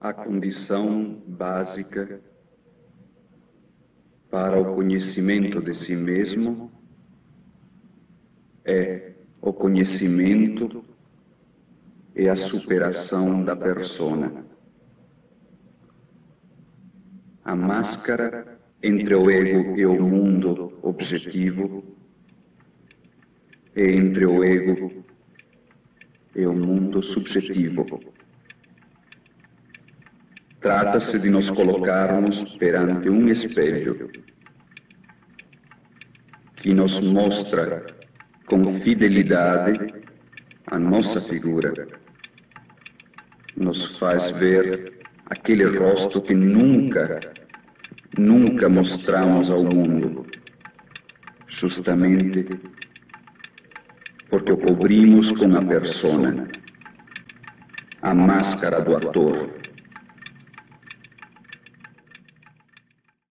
a condição básica para o conhecimento de si mesmo é o conhecimento e a superação da persona. A máscara entre o ego e o mundo objetivo e entre o ego e o mundo subjetivo. Trata-se de nos colocarmos perante um espelho que nos mostra com fidelidade a nossa figura, nos faz ver aquele rosto que nunca, nunca mostramos ao mundo, justamente porque o cobrimos com a persona, a máscara do ator